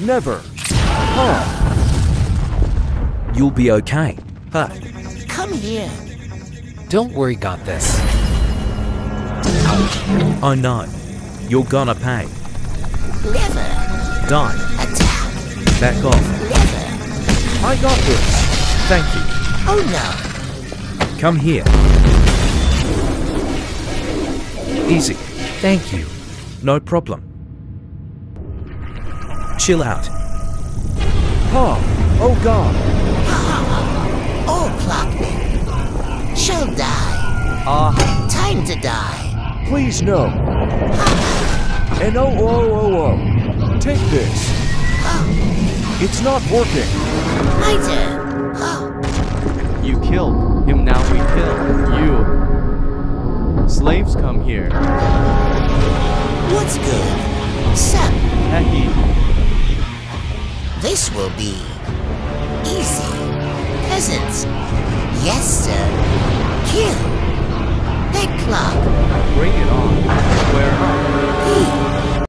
Never. Huh. You'll be okay. Huh. Come here. Don't worry, got this. I know. You're gonna pay. Never. Die. Attack. Back off. Never. I got this. Thank you. Oh no. Come here. Easy. Thank you. No problem. Chill out. Oh, oh God. All clockmen shall die. Ah, Time to die. please no. And oh, oh, oh, oh. Take this. It's not working. Fighter. Oh, You killed him, now we kill you. Slaves come here. what's good? Sup. Hecky, This will be easy. Peasants. Yes, sir. Kill. That clock.